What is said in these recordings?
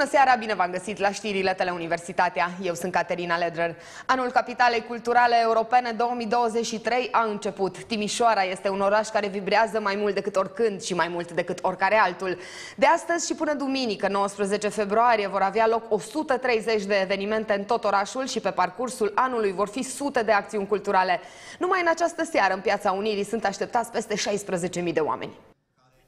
Bună seara, bine v-am găsit la știrile Teleuniversitatea. Eu sunt Caterina Ledrer. Anul Capitalei Culturale Europene 2023 a început. Timișoara este un oraș care vibrează mai mult decât oricând și mai mult decât oricare altul. De astăzi și până duminică, 19 februarie, vor avea loc 130 de evenimente în tot orașul și pe parcursul anului vor fi sute de acțiuni culturale. Numai în această seară, în Piața Unirii, sunt așteptați peste 16.000 de oameni.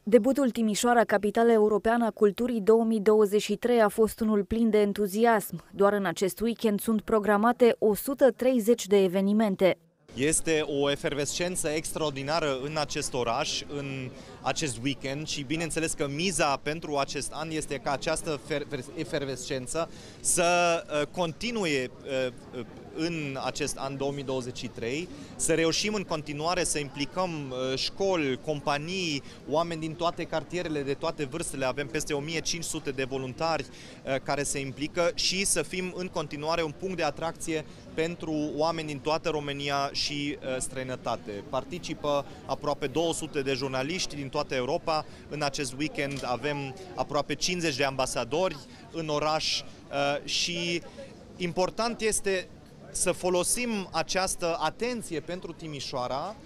Debutul Timișoara, capitală europeană a culturii 2023, a fost unul plin de entuziasm. Doar în acest weekend sunt programate 130 de evenimente. Este o efervescență extraordinară în acest oraș, în acest weekend și bineînțeles că miza pentru acest an este ca această efervescență să uh, continue uh, uh, în acest an 2023, să reușim în continuare să implicăm școli, companii, oameni din toate cartierele, de toate vârstele, avem peste 1500 de voluntari care se implică și să fim în continuare un punct de atracție pentru oameni din toată România și străinătate. Participă aproape 200 de jurnaliști din toată Europa. În acest weekend avem aproape 50 de ambasadori în oraș uh, și important este să folosim această atenție pentru Timișoara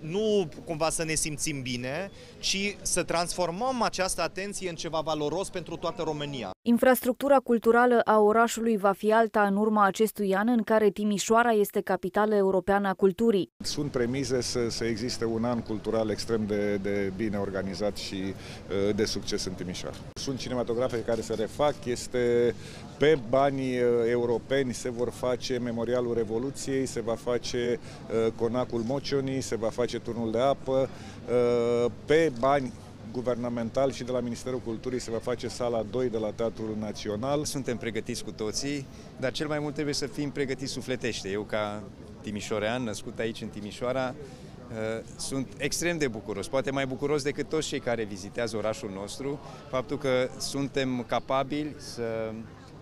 nu cumva să ne simțim bine, ci să transformăm această atenție în ceva valoros pentru toată România. Infrastructura culturală a orașului va fi alta în urma acestui an în care Timișoara este capitală europeană a culturii. Sunt premize să, să existe un an cultural extrem de, de bine organizat și uh, de succes în Timișoara. Sunt cinematografe care se refac, este pe banii uh, europeni se vor face Memorialul Revoluției, se va face uh, Conacul Mocionii, se va face turnul de apă, uh, pe bani guvernamental și de la Ministerul Culturii se va face sala 2 de la Teatrul Național. Suntem pregătiți cu toții, dar cel mai mult trebuie să fim pregătiți sufletește. Eu ca timișorean, născut aici în Timișoara, uh, sunt extrem de bucuros, poate mai bucuros decât toți cei care vizitează orașul nostru, faptul că suntem capabili să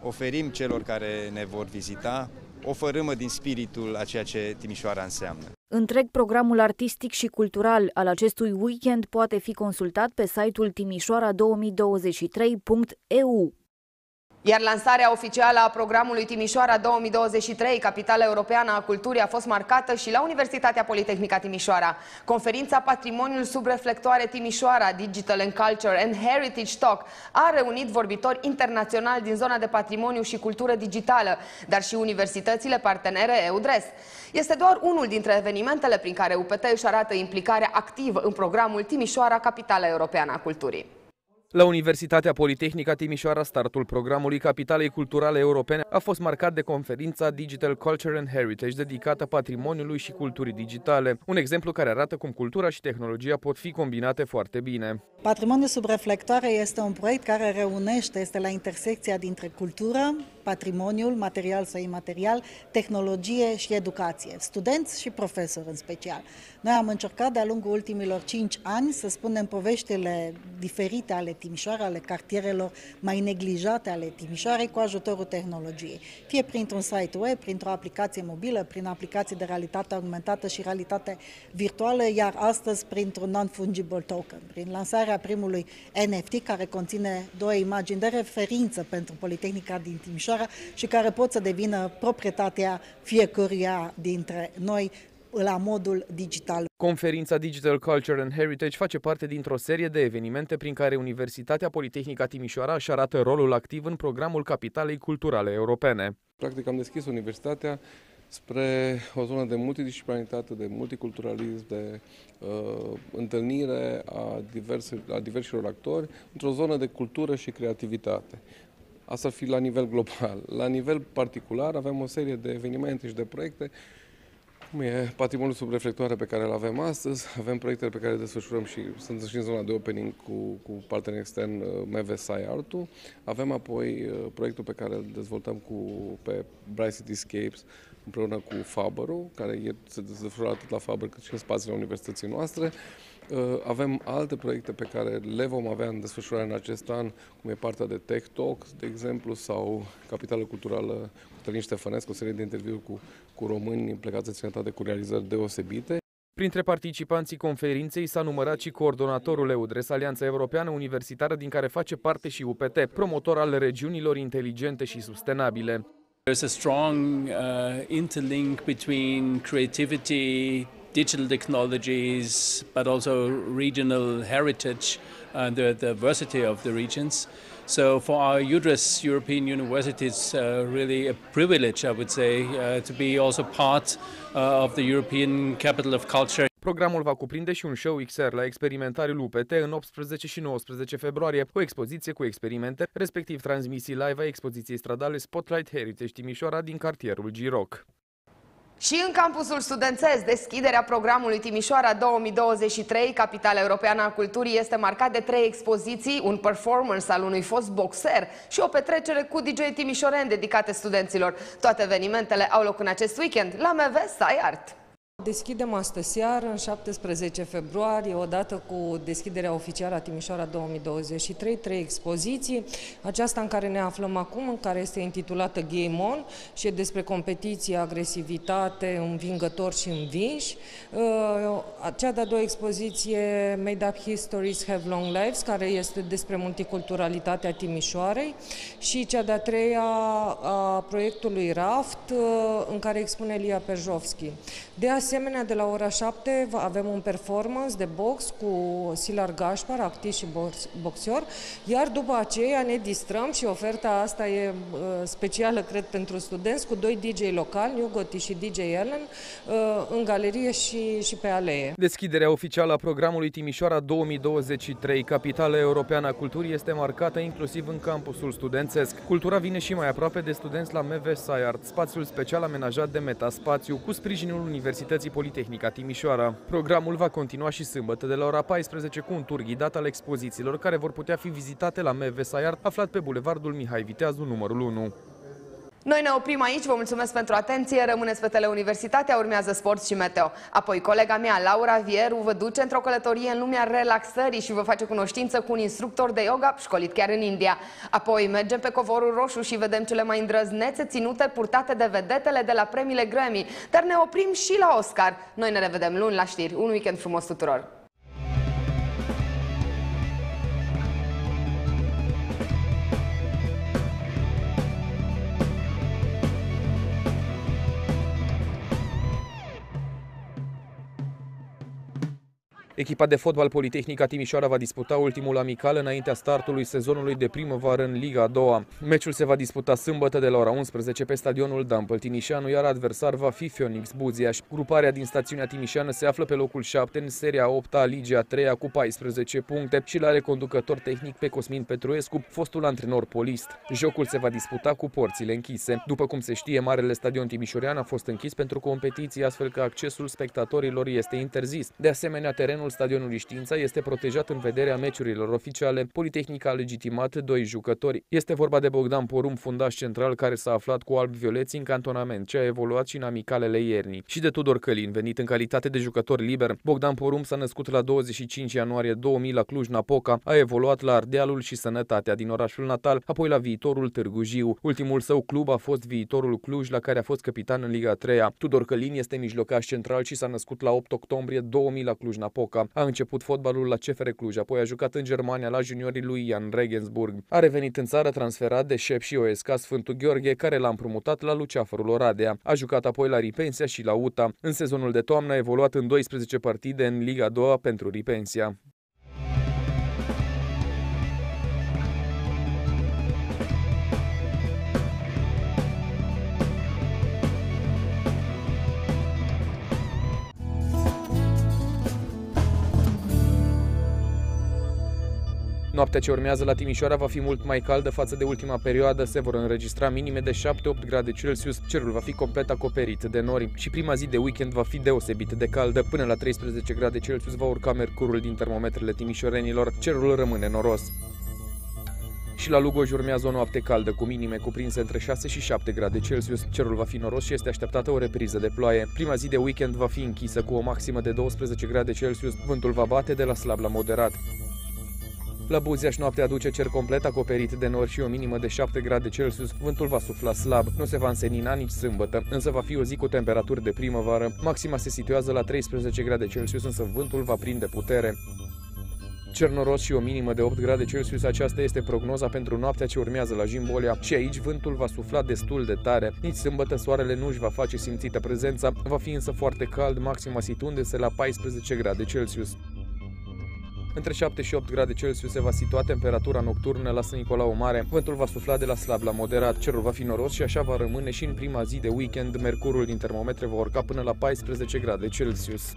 oferim celor care ne vor vizita o fărâmă din spiritul a ceea ce Timișoara înseamnă. Întreg programul artistic și cultural al acestui weekend poate fi consultat pe site-ul timișoara2023.eu. Iar lansarea oficială a programului Timișoara 2023, Capitala Europeană a Culturii, a fost marcată și la Universitatea Politehnica Timișoara. Conferința Patrimoniul sub reflectoare Timișoara, Digital and Culture and Heritage Talk a reunit vorbitori internaționali din zona de patrimoniu și cultură digitală, dar și universitățile partenere EUDRES. Este doar unul dintre evenimentele prin care UPT își arată implicarea activă în programul Timișoara, Capitala Europeană a Culturii. La Universitatea Politehnică Timișoara, startul programului Capitalei Culturale Europene a fost marcat de conferința Digital Culture and Heritage dedicată patrimoniului și culturii digitale, un exemplu care arată cum cultura și tehnologia pot fi combinate foarte bine. Patrimoniul sub reflectoare este un proiect care reunește, este la intersecția dintre cultură, patrimoniul, material sau imaterial, tehnologie și educație, studenți și profesori în special. Noi am încercat de-a lungul ultimilor cinci ani să spunem poveștile diferite ale Timișoara, ale cartierelor mai neglijate ale Timișoarei cu ajutorul tehnologiei. Fie printr-un site web, printr-o aplicație mobilă, prin aplicații de realitate augmentată și realitate virtuală, iar astăzi printr-un non-fungible token, prin lansarea primului NFT care conține două imagini de referință pentru Politehnica din Timișoara și care pot să devină proprietatea fiecăruia dintre noi la modul digital. Conferința Digital Culture and Heritage face parte dintr-o serie de evenimente prin care Universitatea Politehnica Timișoara își arată rolul activ în programul Capitalei Culturale Europene. Practic am deschis universitatea spre o zonă de multidisciplinaritate, de multiculturalism, de uh, întâlnire a, diverse, a diversilor actori într-o zonă de cultură și creativitate. Asta ar fi la nivel global. La nivel particular avem o serie de evenimente și de proiecte cum e patrimoniul sub reflectoare pe care îl avem astăzi, avem proiectele pe care le desfășurăm și sunt și în zona de opening cu, cu partener extern uh, MVSI Artu. Avem apoi uh, proiectul pe care îl dezvoltăm cu, pe Bright Cityscapes împreună cu Faberu, care e, se desfășoară atât la Faber cât și în spațiile universității noastre. Uh, avem alte proiecte pe care le vom avea în desfășurare în acest an, cum e partea de Tech Talk, de exemplu, sau Capitală Culturală Cătălin Ștefănescu, o serie de interviuri cu, cu români plecați în străinătate cu realizări deosebite. Printre participanții conferinței s-a numărat și coordonatorul EUDRES, Alianța Europeană Universitară, din care face parte și UPT, promotor al regiunilor inteligente și sustenabile. There's a strong uh, interlink between creativity, digital technologies, but also regional heritage and the diversity of the regions. So for our UDRES European University, it's uh, really a privilege, I would say, uh, to be also part uh, of the European Capital of Culture. Programul va cuprinde și un show XR la experimentariul UPT în 18 și 19 februarie, o expoziție cu experimente, respectiv transmisii live a expoziției stradale Spotlight Heritage Timișoara din cartierul Giroc. Și în campusul studențesc, deschiderea programului Timișoara 2023, capitala europeană a culturii, este marcat de trei expoziții, un performance al unui fost boxer și o petrecere cu DJ timișoren dedicate studenților. Toate evenimentele au loc în acest weekend la MV Sai Art. Deschidem astă seară, în 17 februarie, odată cu deschiderea oficială a Timișoara 2023, trei expoziții. Aceasta în care ne aflăm acum, în care este intitulată Game On și e despre competiție, agresivitate, învingători și învinși. Uh, cea de-a doua expoziție, Made Up Histories Have Long Lives, care este despre multiculturalitatea Timișoarei și cea de-a treia a proiectului Raft, uh, în care expune Elia Perjovski. De asemenea, asemenea, de la ora 7 avem un performance de box cu Silar Gașpar, activ și box, boxior, iar după aceea ne distrăm și oferta asta e uh, specială, cred, pentru studenți, cu doi DJ locali, New Gotti și DJ Ellen, uh, în galerie și, și pe alee. Deschiderea oficială a programului Timișoara 2023, capitală europeană a culturii, este marcată inclusiv în campusul studențesc. Cultura vine și mai aproape de studenți la MV Sciart, spațiul special amenajat de Metaspațiu, cu sprijinul Universității Universității Politehnica Timișoara. Programul va continua și sâmbătă de la ora 14 cu un tur ghidat al expozițiilor care vor putea fi vizitate la MV Saiart, aflat pe bulevardul Mihai Viteazu numărul 1. Noi ne oprim aici, vă mulțumesc pentru atenție, rămâneți pe Teleuniversitatea, urmează sport și meteo. Apoi colega mea, Laura Vieru, vă duce într-o călătorie în lumea relaxării și vă face cunoștință cu un instructor de yoga școlit chiar în India. Apoi mergem pe covorul roșu și vedem cele mai îndrăznețe ținute purtate de vedetele de la premiile Grammy. Dar ne oprim și la Oscar. Noi ne revedem luni la știri. Un weekend frumos tuturor! Echipa de fotbal Politehnica Timișoara va disputa ultimul amical înaintea startului sezonului de primăvară în Liga a doua. Meciul se va disputa sâmbătă de la ora 11 pe stadionul Dampăl Timișeanu, iar adversar va fi Phoenix Buziaș. Gruparea din stațiunea Timișeană se află pe locul 7 în seria 8 a Ligii a 3 cu 14 puncte și la are conducător tehnic pe Cosmin Petruescu, fostul antrenor polist. Jocul se va disputa cu porțile închise. După cum se știe, Marele Stadion Timișorean a fost închis pentru competiții, astfel că accesul spectatorilor este interzis. De asemenea, terenul stadionului Știința este protejat în vederea meciurilor oficiale. Politehnica a legitimat doi jucători. Este vorba de Bogdan Porum, fundaș central, care s-a aflat cu alb-violeți în cantonament, ce a evoluat și în amicalele iernii. Și de Tudor Călin, venit în calitate de jucător liber. Bogdan Porum s-a născut la 25 ianuarie 2000 la Cluj-Napoca, a evoluat la Ardealul și Sănătatea din orașul natal, apoi la viitorul Târgu Jiu. Ultimul său club a fost viitorul Cluj, la care a fost capitan în Liga 3 -a. Tudor Călin este mijlocaș central și s-a născut la 8 octombrie 2000 la Cluj-Napoca. A început fotbalul la CFR Cluj, apoi a jucat în Germania la juniorii lui Ian Regensburg. A revenit în țară transferat de șef și OSK Sfântul Gheorghe, care l-a împrumutat la Luceafărul Oradea. A jucat apoi la Ripensia și la UTA. În sezonul de toamnă a evoluat în 12 partide în Liga 2 pentru Ripensia. Noaptea ce urmează la Timișoara va fi mult mai caldă față de ultima perioadă, se vor înregistra minime de 7-8 grade Celsius, cerul va fi complet acoperit de nori și prima zi de weekend va fi deosebit de caldă, până la 13 grade Celsius va urca mercurul din termometrele timișorenilor, cerul rămâne noros. Și la Lugoj urmează o noapte caldă, cu minime cuprinse între 6 și 7 grade Celsius. Cerul va fi noros și este așteptată o repriză de ploaie. Prima zi de weekend va fi închisă cu o maximă de 12 grade Celsius. Vântul va bate de la slab la moderat. La Buziaș noaptea aduce cer complet acoperit de nori și o minimă de 7 grade Celsius. Vântul va sufla slab, nu se va însenina nici sâmbătă, însă va fi o zi cu temperaturi de primăvară. Maxima se situează la 13 grade Celsius, însă vântul va prinde putere. Cernoros și o minimă de 8 grade Celsius, aceasta este prognoza pentru noaptea ce urmează la Jimbolia și aici vântul va sufla destul de tare. Nici sâmbătă soarele nu își va face simțită prezența, va fi însă foarte cald, maxima situându-se la 14 grade Celsius. Între 7 și 8 grade Celsius se va situa temperatura nocturnă la St. Nicolau Mare. Vântul va sufla de la slab la moderat, cerul va fi noros și așa va rămâne și în prima zi de weekend. Mercurul din termometre va urca până la 14 grade Celsius.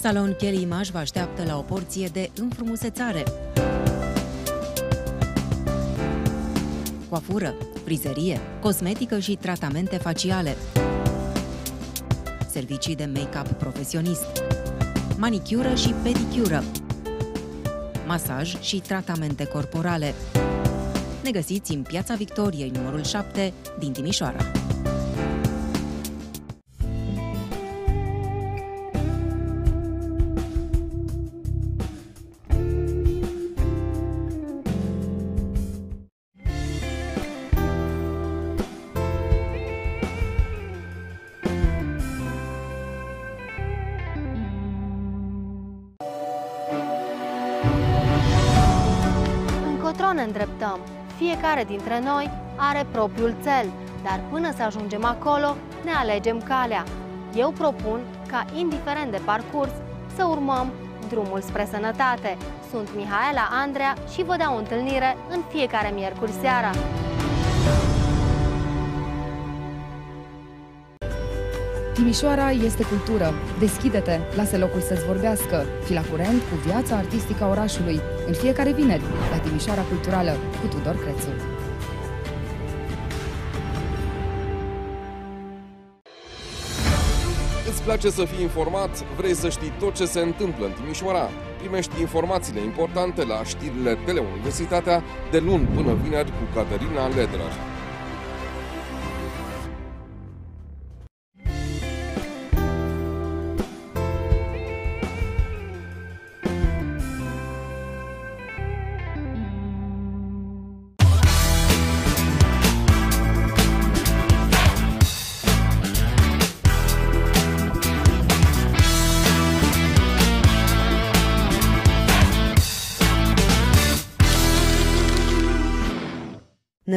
Salon Kelly Image vă așteaptă la o porție de înfrumusețare. Coafură, frizerie, cosmetică și tratamente faciale. Servicii de make-up profesionist. Manicură și pedicură. Masaj și tratamente corporale. Ne găsiți în Piața Victoriei, numărul 7, din Timișoara. Fiecare dintre noi are propriul cel, dar până să ajungem acolo, ne alegem calea. Eu propun ca, indiferent de parcurs, să urmăm drumul spre sănătate. Sunt Mihaela Andrea și vă dau o întâlnire în fiecare miercuri seara. Timișoara este cultură. Deschide-te, lasă locul să-ți vorbească. Fi la curent cu viața artistică a orașului. În fiecare vineri, la Timișoara Culturală, cu Tudor Crețu. Îți place să fii informat? Vrei să știi tot ce se întâmplă în Timișoara? Primești informațiile importante la știrile Teleuniversitatea de luni până vineri cu Caterina Ledrar.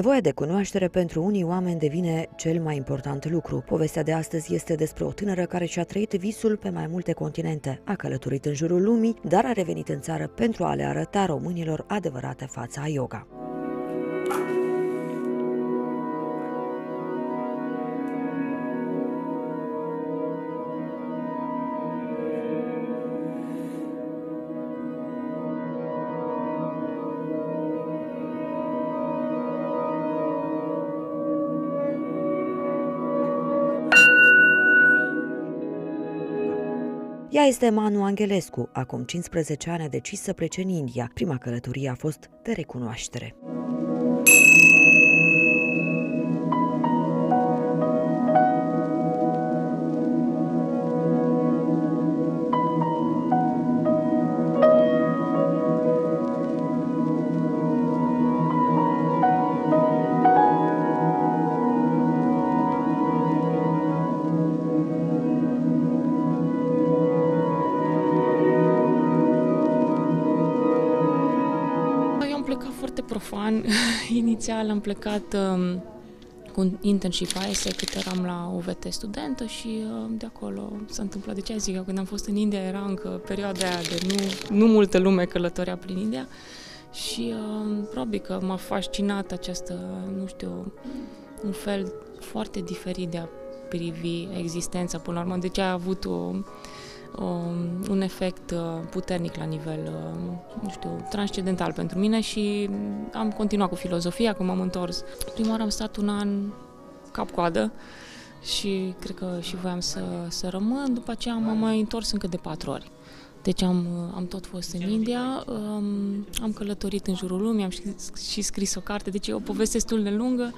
Nevoia de cunoaștere pentru unii oameni devine cel mai important lucru. Povestea de astăzi este despre o tânără care și-a trăit visul pe mai multe continente, a călătorit în jurul lumii, dar a revenit în țară pentru a le arăta românilor adevărate fața a yoga. Ea este Manu Angelescu. Acum 15 ani a decis să plece în India. Prima călătorie a fost de recunoaștere. Inițial am plecat um, cu internship ISE, cât eram la UVT studentă și uh, de acolo s-a întâmplat. De ce zic eu, când am fost în India era încă perioada aia de nu, nu multă lume călătorea prin India și uh, probabil că m-a fascinat această, nu știu, un fel foarte diferit de a privi existența până la urmă. Deci a avut o, Um, un efect uh, puternic la nivel, uh, nu știu, transcendental pentru mine și am continuat cu filozofia, când m-am întors. Prima oară am stat un an cap-coadă și cred că și voiam să, să rămân, după aceea m-am mai întors încă de patru ori. Deci am, am tot fost în India, um, am călătorit în jurul lumii, am și, și scris o carte, deci e o poveste destul de lungă.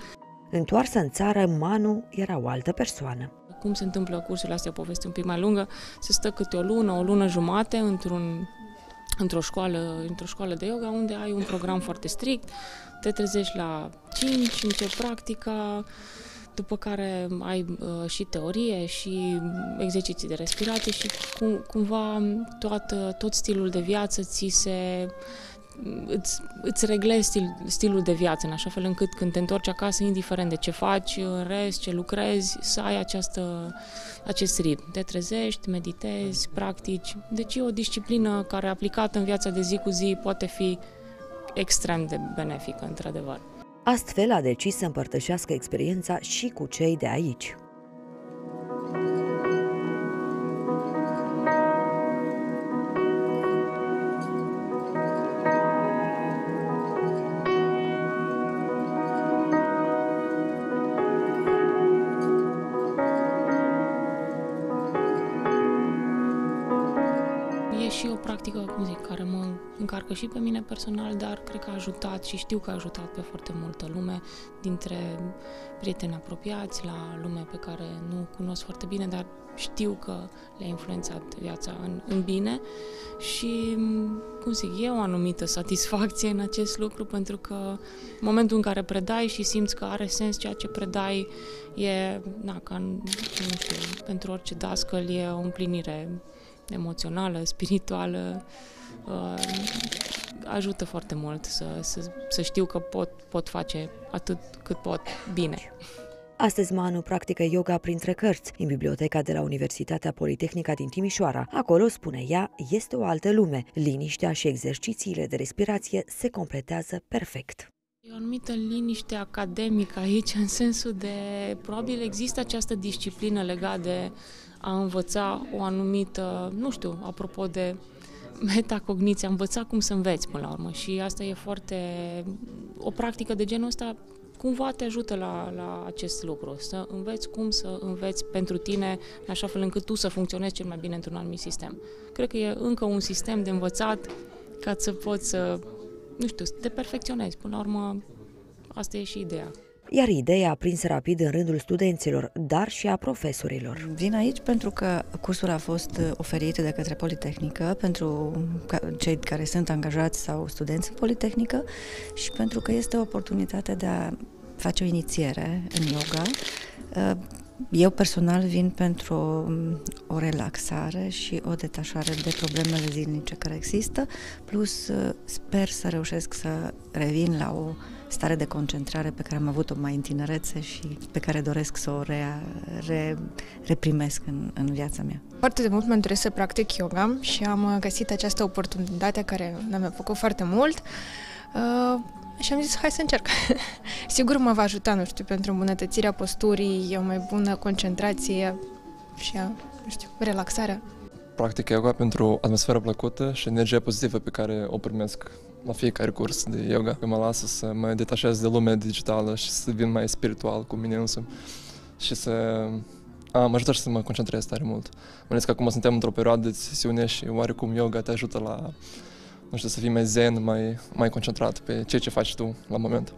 Întoarsă în țară, Manu era o altă persoană cum se întâmplă cursurile astea, o poveste un pic mai lungă, se stă câte o lună, o lună jumate într-un într-o școală, într-o școală de yoga unde ai un program foarte strict, te trezești la 5, începi practica, după care ai uh, și teorie și exerciții de respirație și cum, cumva toată, tot stilul de viață ți se îți, îți reglezi stil, stilul de viață în așa fel încât când te întorci acasă, indiferent de ce faci, în rest, ce lucrezi, să ai această, acest ritm. Te trezești, meditezi, practici. Deci e o disciplină care aplicată în viața de zi cu zi poate fi extrem de benefică, într-adevăr. Astfel a decis să împărtășească experiența și cu cei de aici. Încarcă și pe mine personal, dar cred că a ajutat și știu că a ajutat pe foarte multă lume, dintre prieteni apropiați la lume pe care nu cunosc foarte bine, dar știu că le-a influențat viața în, în bine. Și, cum zic, e o anumită satisfacție în acest lucru, pentru că în momentul în care predai și simți că are sens ceea ce predai, e, na, ca, nu știu, pentru orice dascăl e o împlinire emoțională, spirituală, uh, ajută foarte mult să, să, să știu că pot, pot face atât cât pot bine. Astăzi Manu practică yoga printre cărți, în biblioteca de la Universitatea Politehnica din Timișoara. Acolo, spune ea, este o altă lume. Liniștea și exercițiile de respirație se completează perfect. E o anumită liniște academică aici, în sensul de, probabil există această disciplină legată de a învăța o anumită, nu știu, apropo de metacogniție, a învăța cum să înveți până la urmă și asta e foarte, o practică de genul ăsta cumva te ajută la, la acest lucru, să înveți cum să înveți pentru tine în așa fel încât tu să funcționezi cel mai bine într-un anumit sistem. Cred că e încă un sistem de învățat ca să poți să, nu știu, să te perfecționezi. Până la urmă, asta e și ideea iar ideea a prins rapid în rândul studenților, dar și a profesorilor. Vin aici pentru că cursul a fost oferit de către Politehnică pentru cei care sunt angajați sau studenți în Politehnică și pentru că este o oportunitate de a face o inițiere în yoga. Eu personal vin pentru o relaxare și o detașare de problemele zilnice care există, plus sper să reușesc să revin la o stare de concentrare pe care am avut-o mai în tinerețe și pe care doresc să o re, re, reprimesc în, în viața mea. Foarte de mult mă doresc să practic yoga și am găsit această oportunitate care mi-a făcut foarte mult. Uh, și am zis, hai să încerc. Sigur mă va ajuta, nu știu, pentru îmbunătățirea posturii, o mai bună concentrație și, nu știu, relaxarea. Practic yoga pentru o atmosferă plăcută și energia pozitivă pe care o primesc la fiecare curs de yoga, că mă lasă să mă detașez de lumea digitală și să vin mai spiritual cu mine însumi și să A, mă ajută și să mă concentrez tare mult. Mă că acum suntem într-o perioadă de sesiune și oarecum yoga te ajută la, nu știu, să fii mai zen, mai, mai concentrat pe ceea ce faci tu la moment.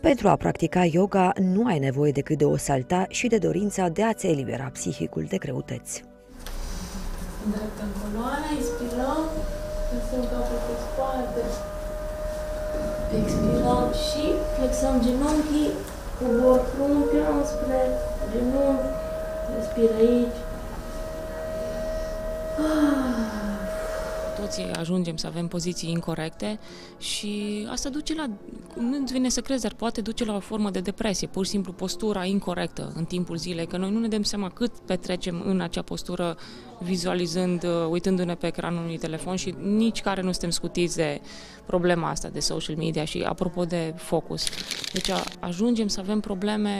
Pentru a practica yoga nu ai nevoie decât de o salta și de dorința de a-ți elibera psihicul de greutăți. Îndreptăm coloana, inspirăm, lăsăm capul pe spate, expirăm și flexăm genunchii, cobor fruntea spre genunchi, respir aici. Ah toți ajungem să avem poziții incorrecte și asta duce la, nu-ți vine să crezi, dar poate duce la o formă de depresie, pur și simplu postura incorrectă în timpul zilei, că noi nu ne dăm seama cât petrecem în acea postură vizualizând, uh, uitându-ne pe ecranul unui telefon și nici care nu suntem scutiți de problema asta de social media și apropo de focus. Deci ajungem să avem probleme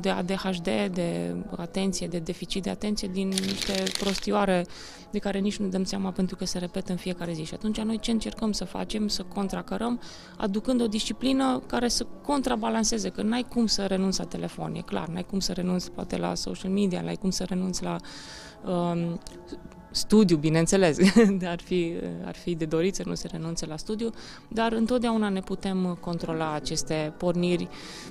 de ADHD, de atenție, de deficit de atenție din niște prostioare de care nici nu dăm seama pentru că se repetă în fiecare zi. Și atunci noi ce încercăm să facem? Să contracărăm, aducând o disciplină care să contrabalanceze, că n-ai cum să renunți la telefon, e clar, n-ai cum să renunți poate la social media, n-ai cum să renunți la um, studiu, bineînțeles, ar fi, ar fi de dorit să nu se renunțe la studiu, dar întotdeauna ne putem controla aceste porniri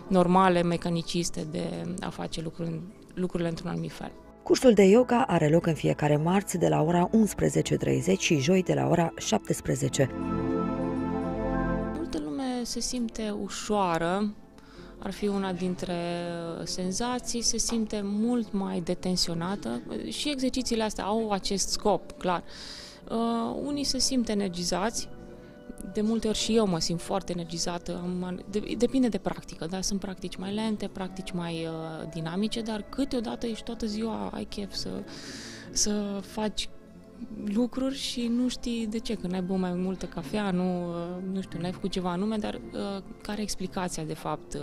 normale, mecaniciste de a face lucruri, lucrurile într-un anumit fel. Cursul de yoga are loc în fiecare marți de la ora 11.30 și joi de la ora 17. Multă lume se simte ușoară, ar fi una dintre senzații, se simte mult mai detenționată și exercițiile astea au acest scop, clar. Uh, unii se simt energizați, de multe ori și eu mă simt foarte energizată, am, de, depinde de practică, da? sunt practici mai lente, practici mai uh, dinamice, dar câteodată ești toată ziua, ai chef să, să faci lucruri și nu știi de ce, că n-ai băut mai multă cafea, nu, uh, nu știu, n-ai făcut ceva anume, dar uh, care e explicația de fapt? Uh,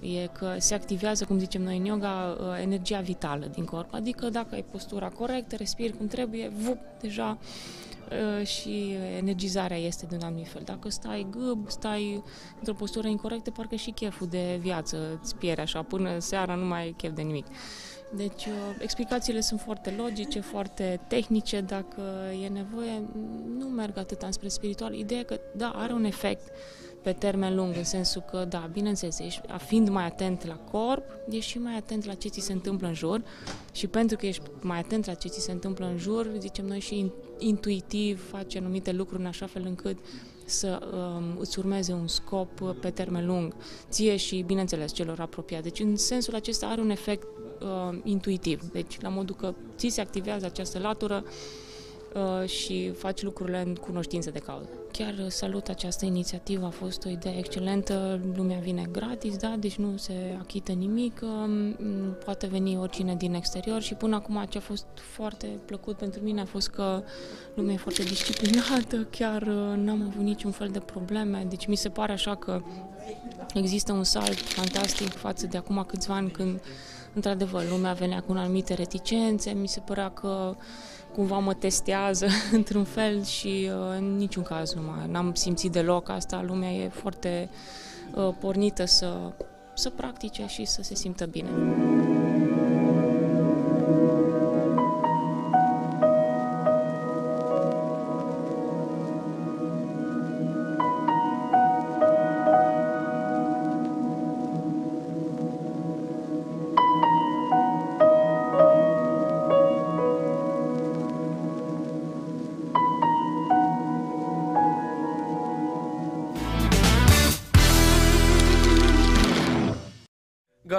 e că se activează, cum zicem noi în yoga, uh, energia vitală din corp, adică dacă ai postura corectă, respiri cum trebuie, vup, deja Uh, și energizarea este de un anumit fel. Dacă stai gâb, stai într-o postură incorrectă, parcă și cheful de viață îți pierde așa, până seara nu mai ai chef de nimic. Deci, uh, explicațiile sunt foarte logice, foarte tehnice, dacă e nevoie, nu merg atât spre spiritual. Ideea că, da, are un efect, pe termen lung, în sensul că, da, bineînțeles, ești, fiind mai atent la corp, ești și mai atent la ce ți se întâmplă în jur și pentru că ești mai atent la ce ți se întâmplă în jur, zicem noi și intuitiv faci anumite lucruri în așa fel încât să um, îți urmeze un scop pe termen lung, ție și, bineînțeles, celor apropiați. Deci, în sensul acesta are un efect uh, intuitiv, deci la modul că ți se activează această latură Uh, și faci lucrurile în cunoștință de cauză. Chiar salut această inițiativă, a fost o idee excelentă, lumea vine gratis, da, deci nu se achită nimic, um, poate veni oricine din exterior și până acum ce a fost foarte plăcut pentru mine a fost că lumea e foarte disciplinată, chiar uh, n-am avut niciun fel de probleme, deci mi se pare așa că există un salt fantastic față de acum câțiva ani când într-adevăr lumea venea cu anumite reticențe, mi se părea că cumva mă testează într-un fel și uh, în niciun caz nu n-am simțit deloc asta. Lumea e foarte uh, pornită să, să practice și să se simtă bine.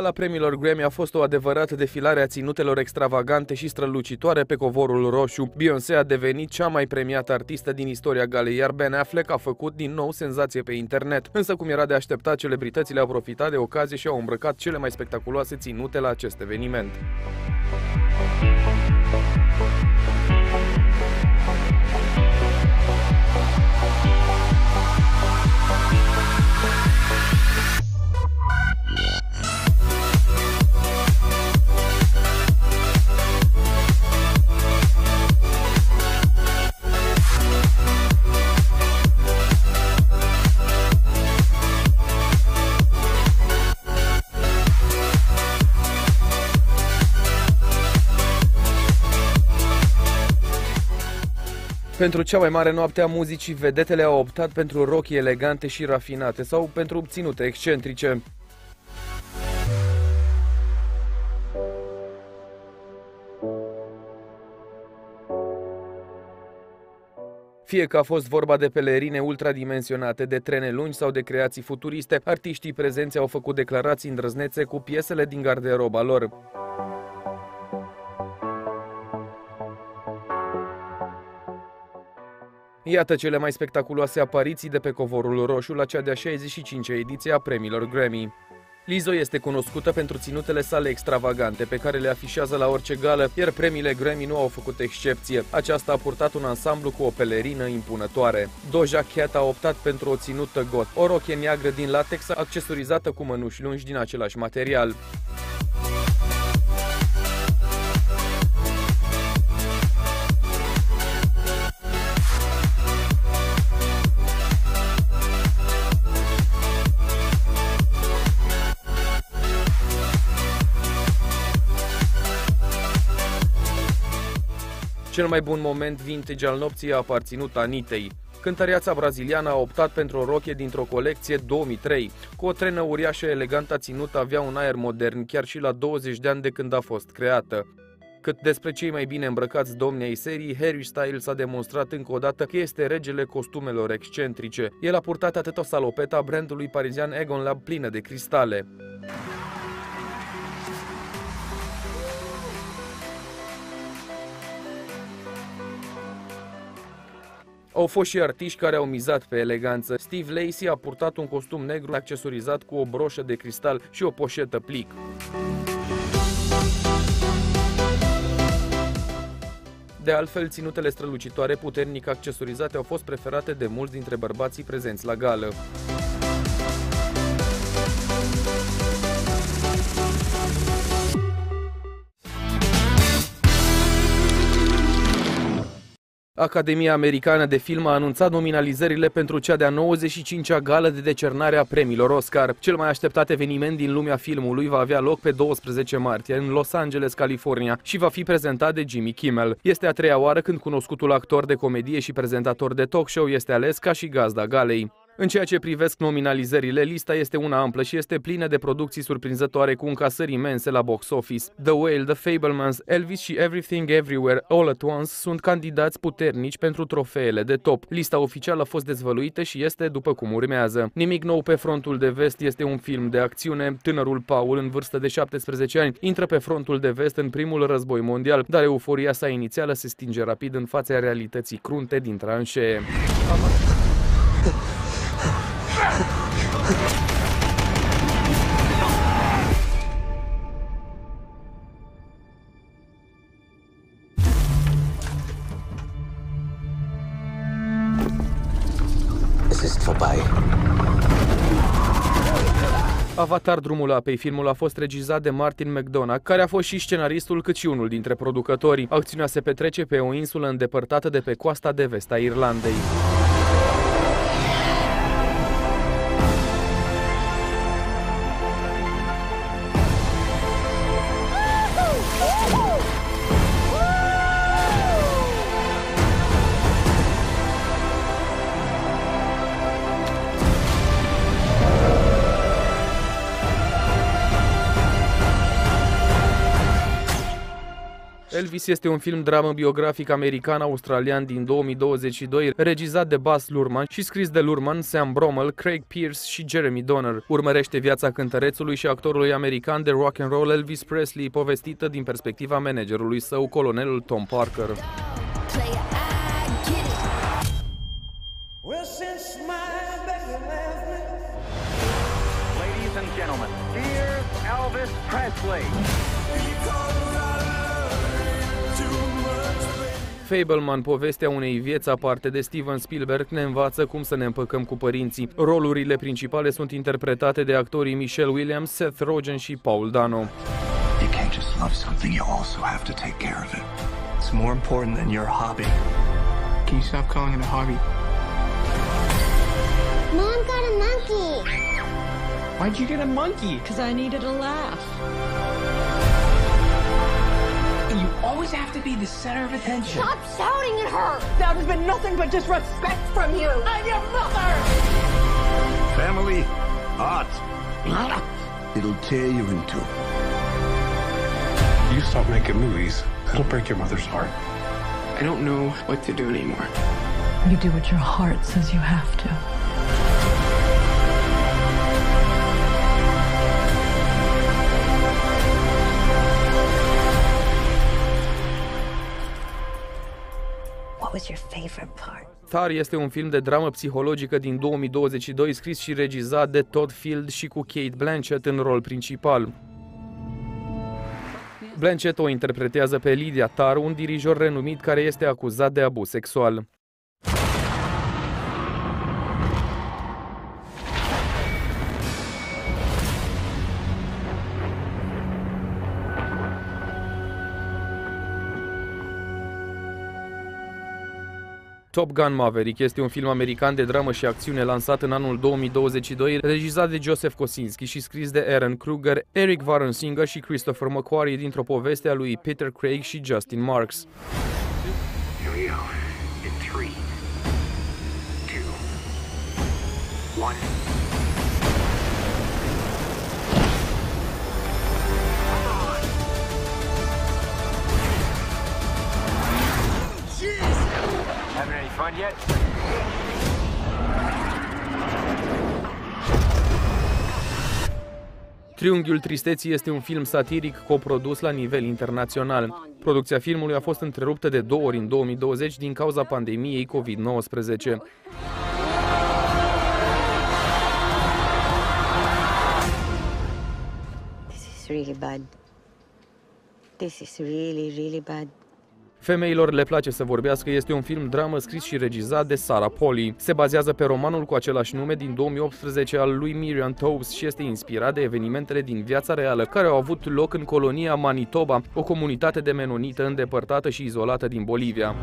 Gala premiilor Grammy a fost o adevărată defilare a ținutelor extravagante și strălucitoare pe covorul roșu. Beyoncé a devenit cea mai premiată artistă din istoria galei, iar Ben Affleck a făcut din nou senzație pe internet. Însă, cum era de așteptat, celebritățile au profitat de ocazie și au îmbrăcat cele mai spectaculoase ținute la acest eveniment. Pentru cea mai mare noapte a muzicii, vedetele au optat pentru rochii elegante și rafinate sau pentru ținute excentrice. Fie că a fost vorba de pelerine ultradimensionate, de trene lungi sau de creații futuriste, artiștii prezenți au făcut declarații îndrăznețe cu piesele din garderoba lor. Iată cele mai spectaculoase apariții de pe covorul roșu la cea de-a 65-a ediție a premiilor Grammy. Lizzo este cunoscută pentru ținutele sale extravagante pe care le afișează la orice gală, iar premiile Grammy nu au făcut excepție. Aceasta a purtat un ansamblu cu o pelerină impunătoare. Doja Cat a optat pentru o ținută got, o rochie neagră din latex accesorizată cu mănuși lungi din același material. Cel mai bun moment vintage al nopții a aparținut Anitei. Cântăreața braziliană a optat pentru o rochie dintr-o colecție 2003. Cu o trenă uriașă elegantă ținută avea un aer modern chiar și la 20 de ani de când a fost creată. Cât despre cei mai bine îmbrăcați domni ai serii, Harry Styles a demonstrat încă o dată că este regele costumelor excentrice. El a purtat atât o salopetă a brandului parizian Egon Lab plină de cristale. Au fost și artiști care au mizat pe eleganță. Steve Lacey a purtat un costum negru accesorizat cu o broșă de cristal și o poșetă plic. De altfel, ținutele strălucitoare puternic accesorizate au fost preferate de mulți dintre bărbații prezenți la gală. Academia Americană de Film a anunțat nominalizările pentru cea de-a 95-a gală de decernare a premiilor Oscar. Cel mai așteptat eveniment din lumea filmului va avea loc pe 12 martie în Los Angeles, California și va fi prezentat de Jimmy Kimmel. Este a treia oară când cunoscutul actor de comedie și prezentator de talk show este ales ca și gazda galei. În ceea ce privesc nominalizările, lista este una amplă și este plină de producții surprinzătoare cu încasări imense la box office. The Whale, The Fablemans, Elvis și Everything Everywhere All at Once sunt candidați puternici pentru trofeele de top. Lista oficială a fost dezvăluită și este după cum urmează. Nimic nou pe frontul de vest este un film de acțiune. Tânărul Paul, în vârstă de 17 ani, intră pe frontul de vest în primul război mondial, dar euforia sa inițială se stinge rapid în fața realității crunte din tranșee. Es ist vorbei. Avatar Drumul Apei, filmul a fost regizat de Martin McDonagh, care a fost și scenaristul cât și unul dintre producătorii. Acțiunea se petrece pe o insulă îndepărtată de pe coasta de vest a Irlandei. Elvis este un film dramă biografic american-australian din 2022, regizat de Baz Luhrmann și scris de Luhrmann, Sam Bromell, Craig Pierce și Jeremy Donner. Urmărește viața cântărețului și actorului american de rock and roll Elvis Presley, povestită din perspectiva managerului său, colonelul Tom Parker. Ladies and gentlemen, here's Elvis Presley. Fableman, povestea unei vieți aparte de Steven Spielberg, ne învață cum să ne împăcăm cu părinții. Rolurile principale sunt interpretate de actorii Michelle Williams, Seth Rogen și Paul Dano. You can't just love something, you also have to take care of it. It's more important than your hobby. Can you stop calling it a hobby? Mom got a monkey. Why'd you get a monkey? Because I needed a laugh. You always have to be the center of attention. Stop shouting at her! That has been nothing but disrespect from you. I'm your mother! Family, art. It'll tear you in two. You stop making movies, it'll break your mother's heart. I don't know what to do anymore. You do what your heart says you have to. Was your favorite part? Tar este un film de dramă psihologică din 2022 scris și regizat de Todd Field și cu Kate Blanchett în rol principal. Blanchett o interpretează pe Lydia Tar, un dirijor renumit care este acuzat de abuz sexual. Top Gun Maverick este un film american de dramă și acțiune lansat în anul 2022, regizat de Joseph Kosinski și scris de Aaron Kruger, Eric Varensinger și Christopher McQuarrie dintr-o poveste a lui Peter Craig și Justin Marks. Here we go. In three, two, one. Having any fun yet? Triunghiul Tristeții este un film satiric coprodus la nivel internațional. Producția filmului a fost întreruptă de două ori în 2020 din cauza pandemiei COVID-19. This is really bad. This is really, really bad. Femeilor le place să vorbească este un film dramă scris și regizat de Sarah Polly. Se bazează pe romanul cu același nume din 2018 al lui Miriam Toews și este inspirat de evenimentele din viața reală care au avut loc în colonia Manitoba, o comunitate de menonită îndepărtată și izolată din Bolivia.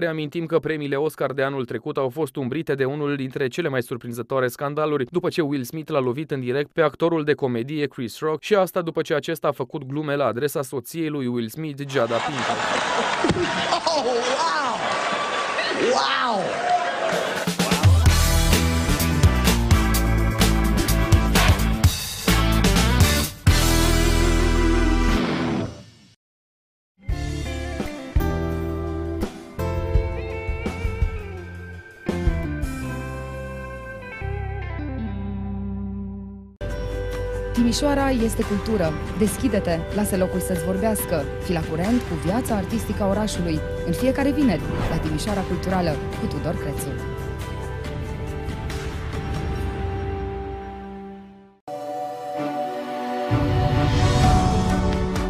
Reamintim că premiile Oscar de anul trecut au fost umbrite de unul dintre cele mai surprinzătoare scandaluri, după ce Will Smith l-a lovit în direct pe actorul de comedie Chris Rock și asta după ce acesta a făcut glume la adresa soției lui Will Smith, Jada Pinkett. Oh, wow! Wow! Timișoara este cultură. Deschide-te, lasă locul să-ți vorbească. Fii la curent cu viața artistică a orașului. În fiecare vineri, la Timișoara Culturală, cu Tudor Crețu.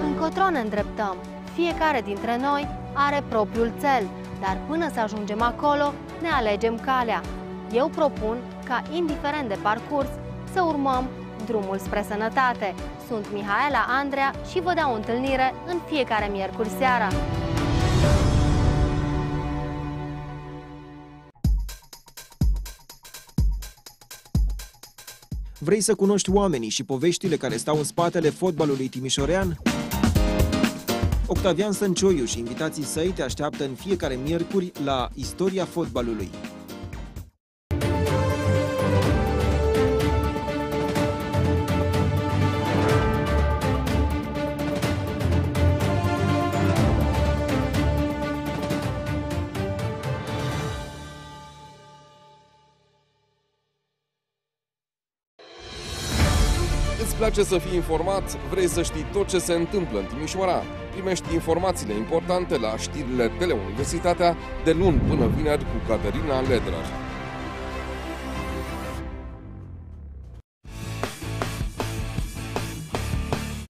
Încotro ne îndreptăm. Fiecare dintre noi are propriul cel, dar până să ajungem acolo, ne alegem calea. Eu propun ca, indiferent de parcurs, să urmăm drumul spre sănătate. Sunt Mihaela Andrea și vă dau o întâlnire în fiecare miercuri seara. Vrei să cunoști oamenii și poveștile care stau în spatele fotbalului timișorean? Octavian Săncioiu și invitații săi te așteaptă în fiecare miercuri la Istoria fotbalului. Place să fii informat? Vrei să știi tot ce se întâmplă în Timișoara? Primești informațiile importante la știrile Teleuniversitatea de luni până vineri cu Caterina Ledrar.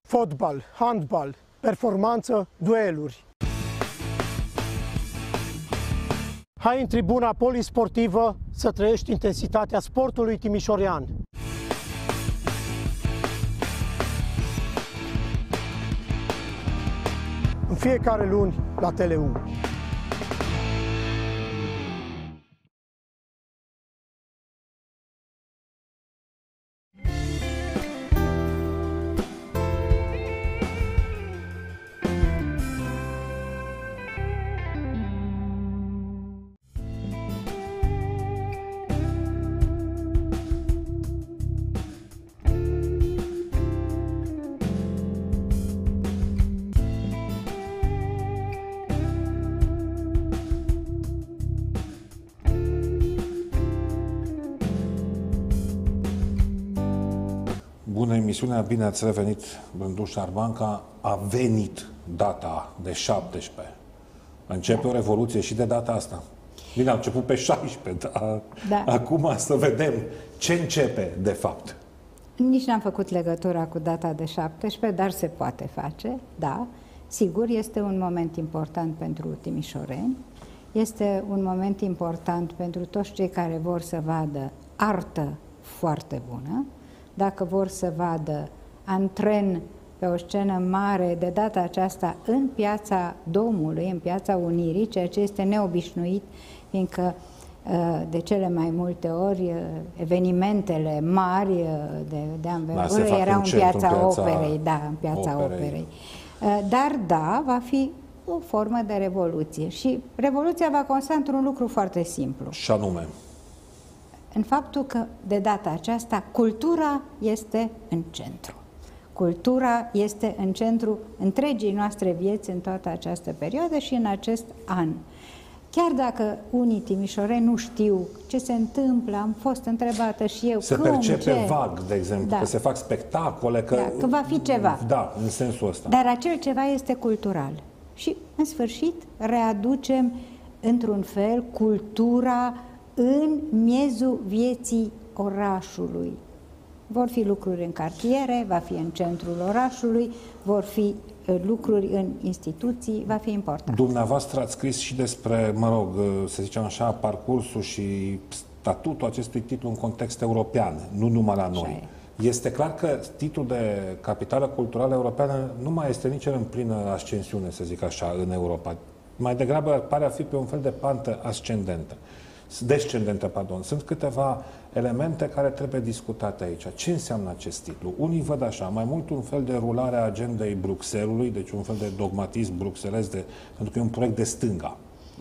Fotbal, handbal, performanță, dueluri. Hai în tribuna polisportivă să trăiești intensitatea sportului timișorean. Fiecare luni la Tele1. Emisiunea, bine ați revenit, Brânduș Arbanca. A venit data de 17. Începe o revoluție și de data asta. Bine, a început pe 16, dar Da. acum să vedem ce începe de fapt. Nici n-am făcut legătura cu data de 17, dar se poate face, da. Sigur, este un moment important pentru timișoreni, este un moment important pentru toți cei care vor să vadă artă foarte bună, dacă vor să vadă antren pe o scenă mare, de data aceasta în piața Domului, în piața Unirii, ceea ce este neobișnuit, fiindcă uh, de cele mai multe ori uh, evenimentele mari uh, de, de Da, se anvergură fac erau în în centru, în piața piața Operei, da, în piața Operei. Operei. Uh, Dar da, va fi o formă de revoluție și revoluția va consta într-un lucru foarte simplu. Și anume, În faptul că de data aceasta cultura este în centru. Cultura este în centru întregii noastre vieți în toată această perioadă și în acest an. Chiar dacă unii timișoreni nu știu ce se întâmplă, am fost întrebată și eu se cum, percepe ce... vag, de exemplu, Da. că se fac spectacole, că... Da, că va fi ceva. Da, în sensul ăsta. Dar acel ceva este cultural. Și, în sfârșit, readucem, într-un fel, cultura în miezul vieții orașului. Vor fi lucruri în cartiere, va fi în centrul orașului, vor fi eh, lucruri în instituții, va fi important. Dumneavoastră ați scris și despre, mă rog, să zicem așa, parcursul și statutul acestui titlu în context european, nu numai la noi. Este clar că titlul de capitală culturală europeană nu mai este nici el în plină ascensiune, să zic așa, în Europa. Mai degrabă pare a fi pe un fel de pantă ascendentă. Descendentă, pardon. Sunt câteva elemente care trebuie discutate aici. Ce înseamnă acest titlu? Unii văd așa, mai mult un fel de rulare a agendei Bruxellesului, deci un fel de dogmatism bruxelez, de, pentru că e un proiect de stânga.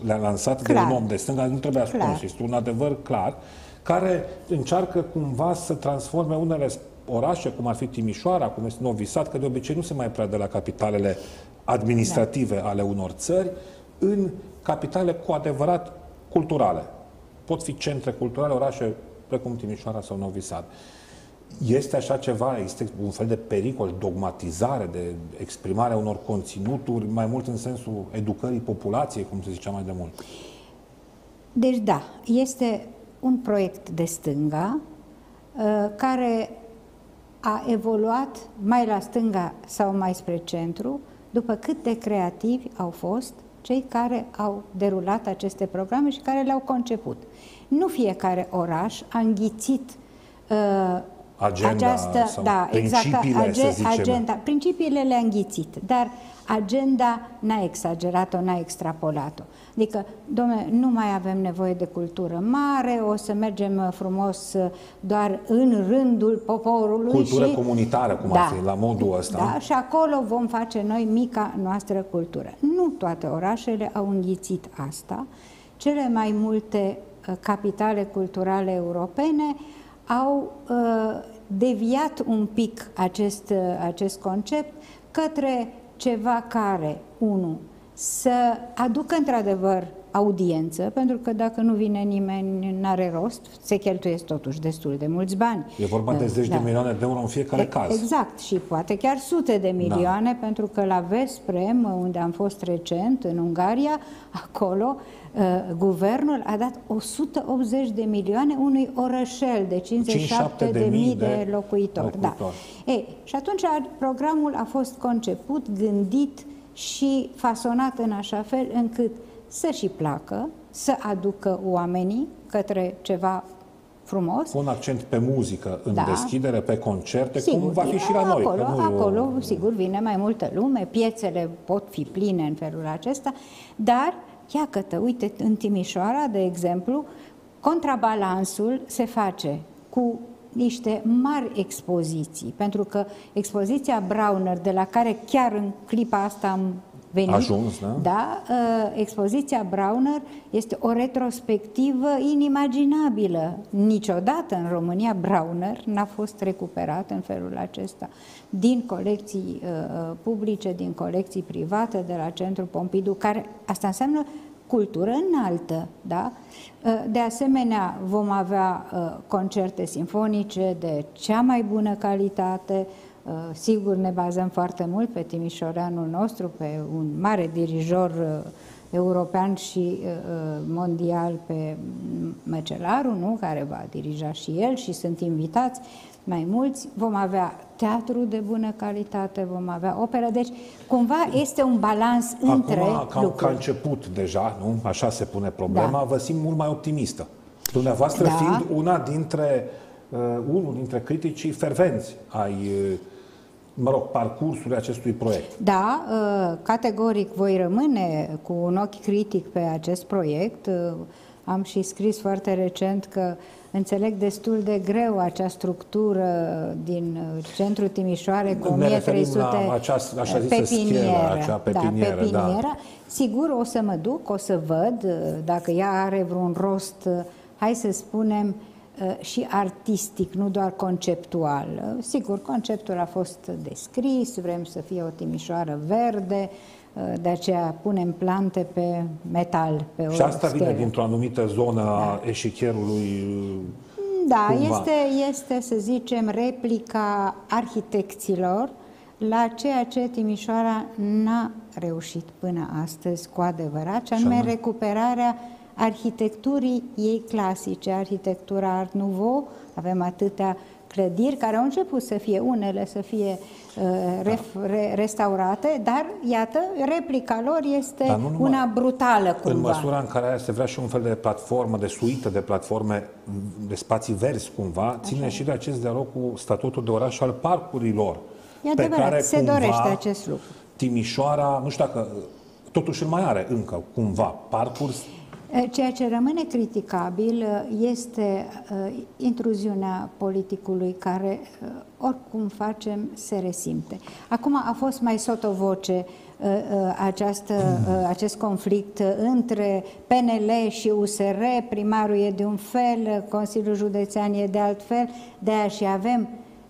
Le-a lansat Clar. de un om de stânga, nu trebuie ascuns, Clar. este un adevăr clar, care încearcă cumva să transforme unele orașe, cum ar fi Timișoara, cum este Novi Sad, că de obicei nu se mai prea de la capitalele administrative Da. ale unor țări, în capitale cu adevărat culturale. Pot fi centre culturale, orașe precum Timișoara sau Novi Sad. Este așa ceva, este un fel de pericol, dogmatizare, de exprimare a unor conținuturi, mai mult în sensul educării populației, cum se zicea mai de mult. Deci da, este un proiect de stânga uh, care a evoluat mai la stânga sau mai spre centru, după cât de creativi au fost cei care au derulat aceste programe și care le-au conceput. Nu fiecare oraș a înghițit uh, Agenda această, sau da, exact, principiile, să zicem. agenda, principiile le-a înghițit, dar agenda n-a exagerat-o, n-a extrapolat-o. Adică, domne, nu mai avem nevoie de cultură mare, o să mergem uh, frumos uh, doar în rândul poporului Cultură și... comunitară, cum ar fi, la modul ăsta. Da, și acolo vom face noi mica noastră cultură. Nu toate orașele au înghițit asta. Cele mai multe uh, capitale culturale europene au uh, deviat un pic acest, uh, acest concept către ceva care, unu, să aducă într-adevăr audiență, pentru că dacă nu vine nimeni, n-are rost, se cheltuiesc totuși destul de mulți bani. E vorba de Uh, zeci da. de milioane de euro în fiecare E- caz. Exact, și poate chiar sute de milioane, pentru că la Vesprem, unde am fost recent, în Ungaria, acolo, uh, guvernul a dat 180 de milioane unui orășel de 57 de mii de locuitori. Da. locuitori. Ei, și atunci programul a fost conceput, gândit și fasonat în așa fel încât să și placă, să aducă oamenii către ceva frumos. Cu un accent pe muzică în Da. deschidere, pe concerte, Sigur, cum va fi și la noi. Acolo, că nu e o- acolo sigur, vine mai multă lume, piețele pot fi pline în felul acesta, dar, iată, uite, în Timișoara, de exemplu, contrabalansul se face cu niște mari expoziții, pentru că expoziția Browner, de la care chiar în clipa asta am venit, Ajuns, da? da, uh, expoziția Browner este o retrospectivă inimaginabilă. Niciodată în România Browner n-a fost recuperat în felul acesta din colecții uh, publice, din colecții private, de la Centrul Pompidou, care asta înseamnă cultură înaltă, da? Uh, De asemenea, vom avea uh, concerte simfonice de cea mai bună calitate, Uh, Sigur, ne bazăm foarte mult pe timișoreanul nostru, pe un mare dirijor uh, european și uh, uh, mondial, pe Măcelaru, nu? care va dirija și el și sunt invitați mai mulți. Vom avea teatru de bună calitate, vom avea operă, deci cumva este un balans între Acum, ca, lucruri. ca început deja, nu? Așa se pune problema, Da. vă simt mult mai optimistă. Dumneavoastră Da. fiind una dintre, uh, unul dintre criticii fervenți ai, uh, mă rog, parcursului acestui proiect. Da, uh, categoric voi rămâne cu un ochi critic pe acest proiect. Uh, Am și scris foarte recent că înțeleg destul de greu acea structură din uh, centrul Timișoare cu Ne referim 1300 la acea, așa zisă pepinieră. schelă, acea pepinieră, da, pepinieră. Sigur o să mă duc, o să văd uh, dacă ea are vreun rost, uh, hai să spunem, uh, și artistic, nu doar conceptual. Uh, Sigur, conceptul a fost descris, vrem să fie o Timișoară verde, uh, de aceea punem plante pe metal, pe o Și asta vine schelă. dintr-o anumită zonă a eșichierului Da, cumva. este, este, să zicem, replica arhitecților la ceea ce Timișoara n-a reușit până astăzi cu adevărat, și anume anume? recuperarea arhitecturii ei clasice, arhitectura Art Nouveau, avem atâtea clădiri care au început să fie unele, să fie uh, ref, re, restaurate, dar, iată, replica lor este Dar nu numai- una brutală În cumva. măsura în care se vrea și un fel de platformă, de suită de platforme, de spații verzi cumva, ține și de acest dialog cu statutul de oraș al parcurilor. E adevărat, se cumva dorește acest lucru. Timișoara, nu știu dacă totuși îl mai are încă cumva, parcuri Ceea ce rămâne criticabil este uh, intruziunea politicului care, uh, oricum facem, se resimte. Acum a fost mai sotovoce uh, uh, această, uh, acest conflict între PNL și USR, primarul e de un fel, Consiliul Județean e de alt fel, de aia și avem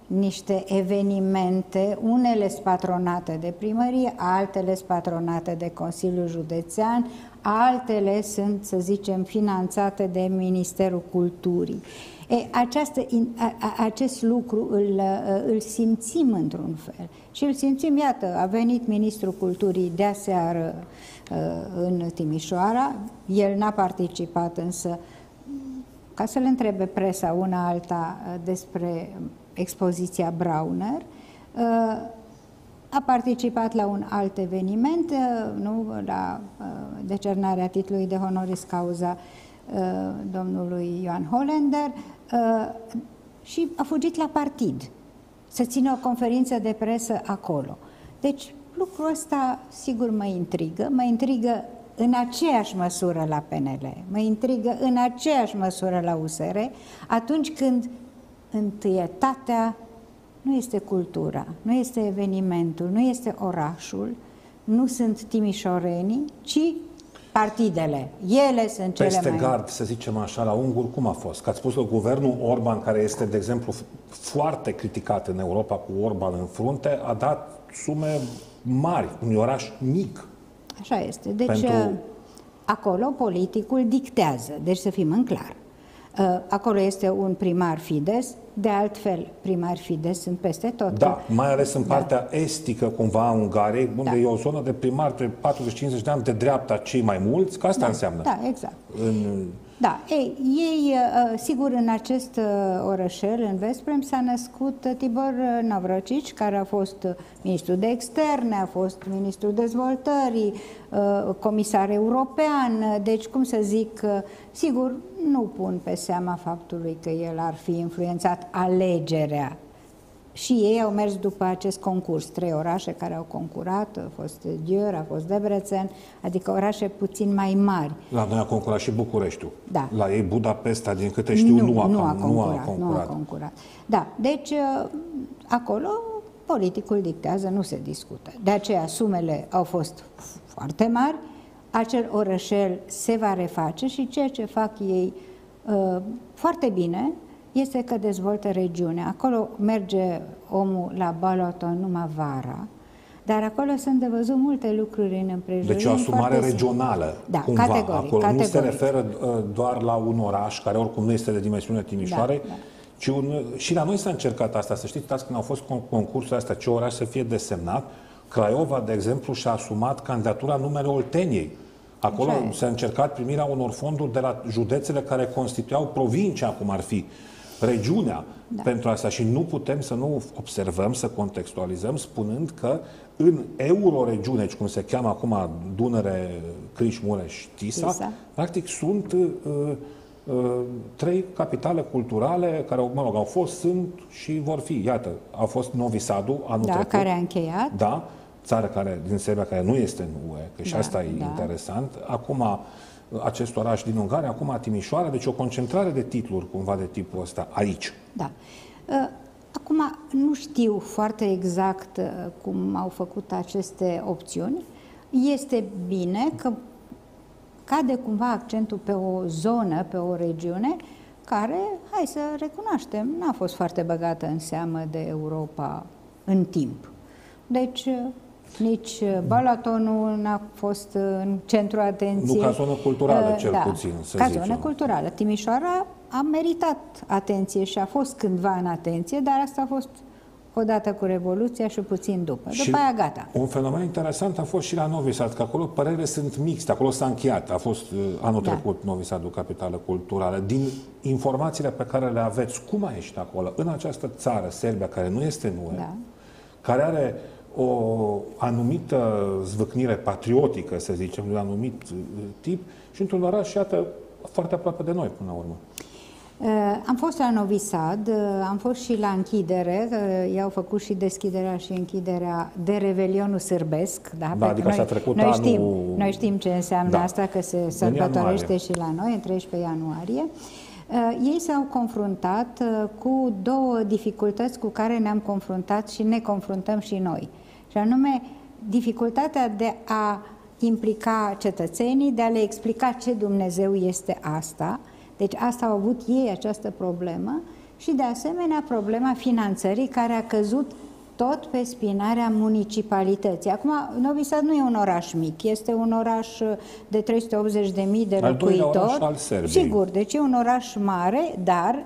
niște evenimente, unele spatronate de primărie, altele spatronate de Consiliul Județean, altele sunt, să zicem, finanțate de Ministerul Culturii. E, această, in- a, a, acest lucru îl, îl simțim într-un fel. Și îl simțim, iată, a venit Ministrul Culturii de aseară uh, în Timișoara, el n-a participat însă ca să le întrebe presa una alta uh, despre expoziția Brauner, uh, a participat la un alt eveniment, uh, nu, la uh, decernarea titlului de honoris causa uh, domnului Ioan Hollander uh, și a fugit la partid să țină o conferință de presă acolo. Deci lucrul ăsta sigur mă intrigă, mă intrigă în aceeași măsură la PNL, mă intrigă în aceeași măsură la USR, atunci când întâietatea nu este cultura, nu este evenimentul, nu este orașul, nu sunt timișorenii, ci partidele. Ele sunt cele peste mai... gard, să zicem așa, la unguri, cum a fost? Că ați spus că guvernul Orban, care este, de exemplu, f- foarte criticat în Europa cu Orban în frunte, a dat sume mari, unui oraș mic. Așa este. Deci Pentru- uh, acolo politicul dictează, deci să fim în clar. Uh, Acolo este un primar Fides, de altfel primari Fides sunt peste tot. Da, mai ales în partea estică, cumva, a Ungariei, unde Da. e o zonă de primari de 40-50 de ani de dreapta cei mai mulți, că asta da, înseamnă. Da, exact. În, Da, ei, ei, uh, sigur, în acest uh, orășel, în Vesprem, s-a născut Tibor Navrocici, care a fost ministru de externe, a fost ministru dezvoltării, comisar european, deci, cum să zic, sigur, nu pun pe seama faptului că el ar fi influențat alegerea și ei au mers după acest concurs, trei orașe care au concurat, a fost Dior, a fost Debrecen, adică orașe puțin mai mari. La noi a concurat și Bucureștiul. Da. La ei Budapesta, din câte știu, nu, nu, a, nu, a, concurat, nu a concurat. Nu a concurat. Da, deci uh, acolo politicul dictează, nu se discută. De aceea sumele au fost foarte mari, acel orășel se va reface și ceea ce fac ei uh, foarte bine, este că dezvoltă regiunea. Acolo merge omul la Balaton numai vara, dar acolo sunt de văzut multe lucruri în împrejurimi. Deci o asumare regională, da, cumva. Categoric, acolo categoric. nu se referă uh, doar la un oraș, care oricum nu este de dimensiune Timișoare, da, da. ci un, și la noi s-a încercat asta. Să știți, când au fost concursurile astea, ce oraș să fie desemnat, Craiova, de exemplu, și-a asumat candidatura numele Olteniei. Acolo s-a încercat primirea unor fonduri de la județele care constituiau provincia, cum ar fi regiunea da. pentru asta și nu putem să nu observăm, să contextualizăm spunând că în euroregiune, cum se cheamă acum Dunăre, Criș, Mureș, Tisa, Tisa. practic sunt uh, uh, trei capitale culturale care, mă rog, au fost, sunt și vor fi. Iată, a fost Novi Sadu anul da, trecut. care a încheiat. Da, țară care, din Serbia care nu este în UE, că și da, asta e da. interesant. Acum acest oraș din Ungaria, acum Timișoara, deci o concentrare de titluri cumva de tipul ăsta aici. Da. Ă, acum nu știu foarte exact ă, cum au făcut aceste opțiuni. Este bine că cade cumva accentul pe o zonă, pe o regiune care, hai să recunoaștem, n-a fost foarte băgată în seamă de Europa în timp. Deci nici uh, Balatonul n-a fost uh, în centrul atenției. Nu ca zonă culturală, uh, cel da, puțin, să ca zicem. zonă culturală. Timișoara a meritat atenție și a fost cândva în atenție, dar asta a fost odată cu Revoluția și puțin după. Și după aia gata. Un fenomen interesant a fost și la Novi Sad, că acolo părerile sunt mixte, acolo s-a încheiat, a fost anul da. trecut Novi Sadul, capitală culturală. Din informațiile pe care le aveți, cum a ieșit acolo, în această țară, Serbia, care nu este în UE, da. care are o anumită zvâcnire patriotică, să zicem, de un anumit uh, tip și într-un oraș, iată, foarte aproape de noi până la urmă. Uh, am fost la Novi Sad, uh, am fost și la închidere, ei au făcut și deschiderea și închiderea de Revelionul Sârbesc. Da, da adică noi, trecut noi, anul... știm, noi știm ce înseamnă da. asta, că se sărbătorește și la noi, în 13 ianuarie. Ei s-au confruntat cu două dificultăți cu care ne-am confruntat și ne confruntăm și noi și anume dificultatea de a implica cetățenii, de a le explica ce Dumnezeu este asta. Deci asta au avut ei, această problemă, și de asemenea problema finanțării care a căzut tot pe spinarea municipalității. Acum, Novi Sad nu e un oraș mic, este un oraș de 380.000 de locuitori. Al Sigur, deci e un oraș mare, dar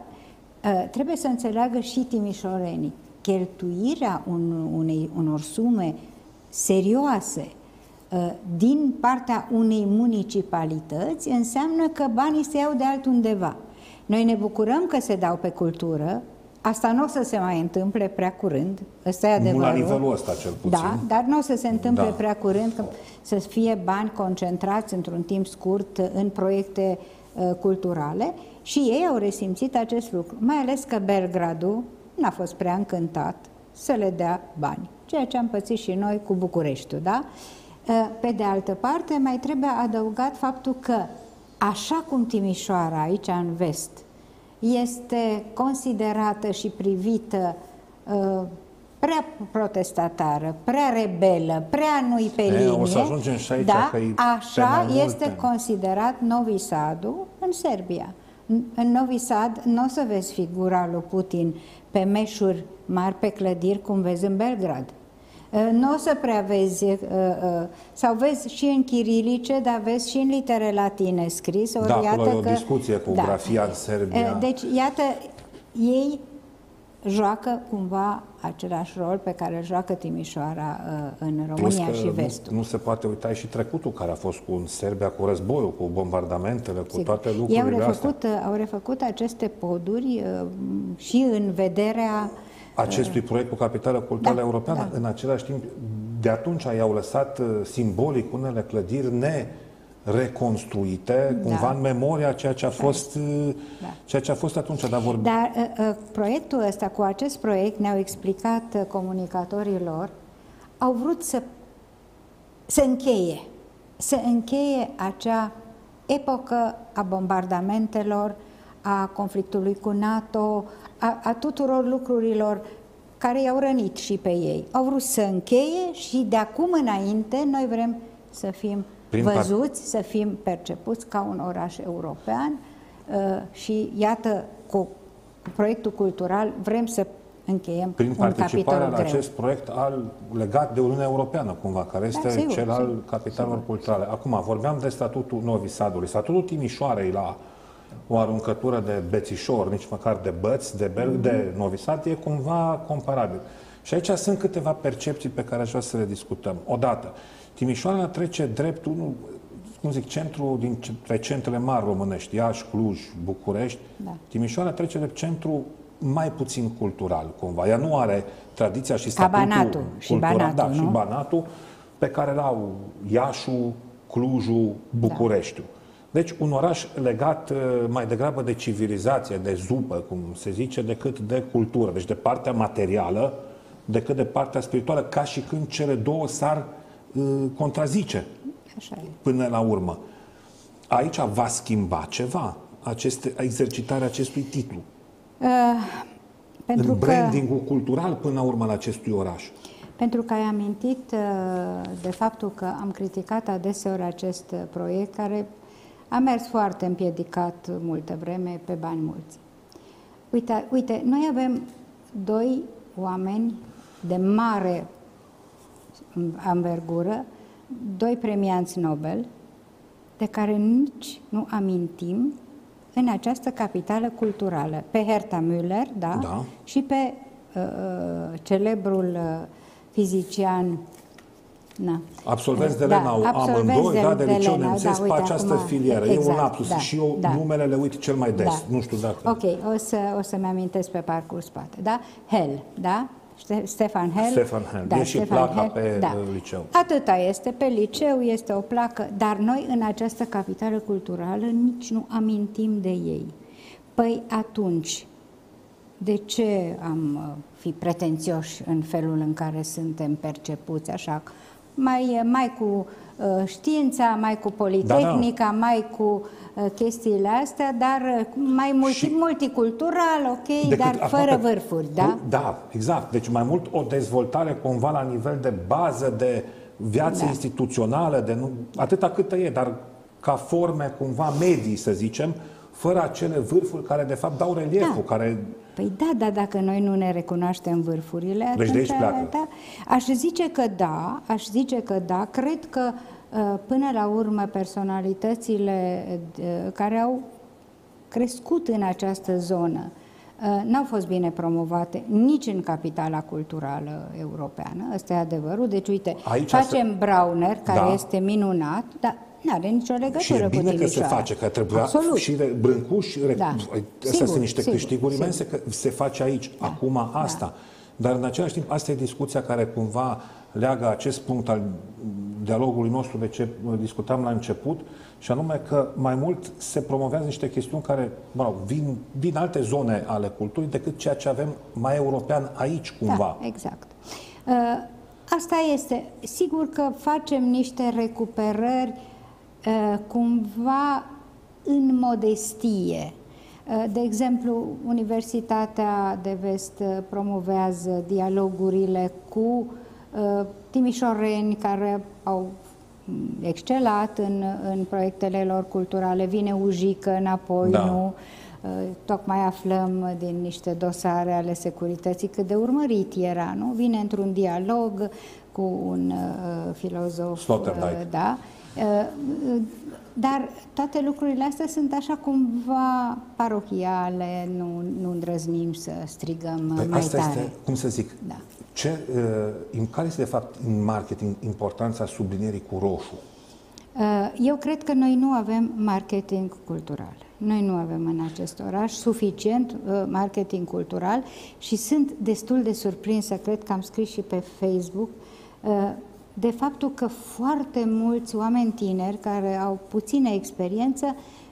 uh, trebuie să înțeleagă și timișorenii cheltuirea un, unei, unor sume serioase uh, din partea unei municipalități înseamnă că banii se iau de altundeva. Noi ne bucurăm că se dau pe cultură, asta nu o să se mai întâmple prea curând, ăsta e adevărul. Nu la nivelul ăsta cel puțin. Da, dar nu o să se întâmple da. prea curând, că să fie bani concentrați într-un timp scurt în proiecte uh, culturale și ei au resimțit acest lucru, mai ales că Belgradul n-a fost prea încântat să le dea bani, ceea ce am pățit și noi cu Bucureștiul, da? Ă, pe de altă parte, mai trebuie adăugat faptul că, așa cum Timișoara, aici în vest, este considerată și privită uh, prea protestatară, prea rebelă, prea nu-i pe linie, o să ajungem și aici, da, că așa este considerat Novi Sadu în Serbia. În Novi Sad nu o să vezi figura lui Putin pe meșuri mari, pe clădiri, cum vezi în Belgrad. Uh, nu o să prea vezi, uh, uh, sau vezi și în chirilice, dar vezi și în litere latine scris. Ori da, iată e o că, discuție cu da. grafia în Serbia. Deci, iată, ei joacă cumva același rol pe care îl joacă Timișoara uh, în Plus România că și vestul. Nu, nu se poate uita și trecutul care a fost cu Serbia, cu războiul, cu bombardamentele, cu Sigur. toate Ei lucrurile au astea. refăcut, uh, au refăcut aceste poduri uh, și în vederea acestui proiect cu capitală culturală Da, europeană. da. În același timp, de atunci i-au lăsat uh, simbolic unele clădiri nereconstruite, Da. cumva în memoria a ceea ce a fost, uh, ceea ce a fost atunci. Dar vor... Dar uh, uh, proiectul ăsta, cu acest proiect, ne-au explicat uh, comunicatorilor, au vrut să, să încheie, să încheie acea epocă a bombardamentelor, a conflictului cu NATO, a, a tuturor lucrurilor care i-au rănit și pe ei. Au vrut să încheie și de acum înainte noi vrem să fim Prin par- văzuți, să fim percepuți ca un oraș european uh, și iată, cu, cu proiectul cultural vrem să încheiem prin un participarea capitol la greu. acest proiect al, legat de Uniunea Europeană, cumva, care este sigur, cel al sigur, capitalelor culturale. Acum, vorbeam de statutul Novi Sadului. Statutul Timișoarei la o aruncătură de bețișor, nici măcar de băți, de, bel, de Novi Sad, e cumva comparabil. Și aici sunt câteva percepții pe care aș vrea să le discutăm. Odată, Timișoara trece drept unul, cum zic, centru dintre centrele mari românești, Iași, Cluj, București. Da. Timișoara trece de centru mai puțin cultural, cumva. Ea nu are tradiția și Ca statutul Banatul și cultural, Banatul, da, nu? și Banatul, pe care l-au Iașul, Clujul, Bucureștiul. Deci un oraș legat uh, mai degrabă de civilizație, de zupă, cum se zice, decât de cultură. Deci de partea materială, decât de partea spirituală, ca și când cele două s-ar uh, contrazice Așa e. până la urmă. Aici va schimba ceva, aceste, exercitarea acestui titlu. Uh, pentru în că, brandingul cultural până la urmă al acestui oraș. pentru că ai amintit uh, de faptul că am criticat adeseori acest uh, proiect care a mers foarte împiedicat multă vreme pe bani mulți. Uite, uite noi avem doi oameni de mare anvergură, doi premianți Nobel, de care nici nu amintim în această capitală culturală. Pe Herta Müller, da? Da. Și pe uh, uh, celebrul uh, fizician Na. Absolvenți de Da, Lenau, absolvenți amândoi, de- da, de de liceu Lenau, nemțesc da, pe uite, această acum- filieră. e un exact, lapsus da, și eu da. numele le uit cel mai des. Da. Nu știu dacă... Ok, o, să, o să-mi amintesc pe parcurs poate, da? Hell, da? Ște- Stefan Hell. Stefan Hell. Da, E și Stefan placa Hell, pe, da. uh, liceu. Atâta este, pe liceu este o placă, dar noi în această capitală culturală nici nu amintim de ei. Păi atunci, de ce am uh, fi pretențioși în felul în care suntem percepuți așa? Mai, mai cu uh, știința, mai cu politehnica, mai cu uh, chestiile astea, dar uh, mai multi, Și- multicultural, ok, Decât dar aproape- fără vârfuri, da? Da, exact. Deci mai mult o dezvoltare cumva la nivel de bază, de viață Da. instituțională, de nu, atâta cât e, dar ca forme cumva medii, să zicem, fără acele vârfuri care de fapt dau relieful, Da. care Păi da, dar dacă noi nu ne recunoaștem vârfurile, Deci de aici atunci, pleacă. Da, aș zice că da, aș zice că da, cred că uh, până la urmă personalitățile uh, care au crescut în această zonă uh, n-au fost bine promovate nici în capitala culturală europeană, ăsta e adevărul. Deci, uite, Aici facem se- Brauner, care Da. este minunat, dar nu are nicio legătură și e cu bine că se Timișoara. face, că trebuia Absolut. și re- Brâncuș, re, Da. astea Sigur, sunt niște sigur, câștiguri sigur. imense, că se face aici, acum asta. Dar în același timp, asta e discuția care cumva leagă acest punct al dialogului nostru de ce discutam la început, și anume că mai mult se promovează niște chestiuni care, mă rog, vin din alte zone ale culturii decât ceea ce avem mai european aici, cumva. Da, exact. Uh, Asta este. Sigur că facem niște recuperări uh, cumva în modestie. Uh, De exemplu, Universitatea de Vest uh, promovează dialogurile cu uh, timișoreni care au mm, excelat în, în proiectele lor culturale. Vine Ujică înapoi, Da. nu? Uh, Tocmai aflăm din niște dosare ale securității cât de urmărit era, nu? Vine într-un dialog cu un uh, filozof, Sloterdijk. uh, da, Dar toate lucrurile astea sunt așa cumva parohiale, nu, nu îndrăznim să strigăm păi mai asta tare. este, cum să zic, da. Ce, uh, care este de fapt în marketing importanța sublinierii cu roșu? Uh, eu cred că noi nu avem marketing cultural. Noi nu avem în acest oraș suficient uh, marketing cultural și sunt destul de surprinsă, cred că am scris și pe Facebook, uh, de faptul că foarte mulți oameni tineri care au puțină experiență uh,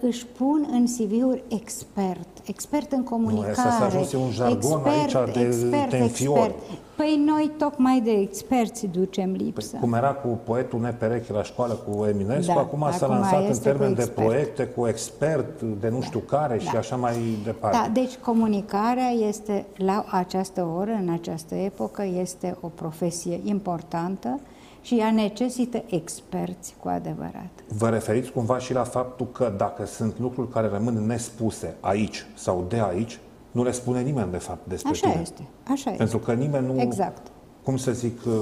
își pun în CV-uri expert, expert în comunicare, nu, un jargon expert, aici de expert, expert. Păi noi tocmai de experți ducem lipsă. Păi, cum era cu poetul nepereche la școală cu Eminescu, da, acum, acum s-a lansat în termen de proiecte cu expert de nu știu da, care da. și așa mai departe. Da, deci comunicarea este la această oră, în această epocă, este o profesie importantă și ea necesită experți cu adevărat. Vă referiți cumva și la faptul că dacă sunt lucruri care rămân nespuse aici sau de aici, nu le spune nimeni, de fapt, despre așa tine. Este, așa Pentru este. că nimeni nu... Exact. Cum să zic, uh,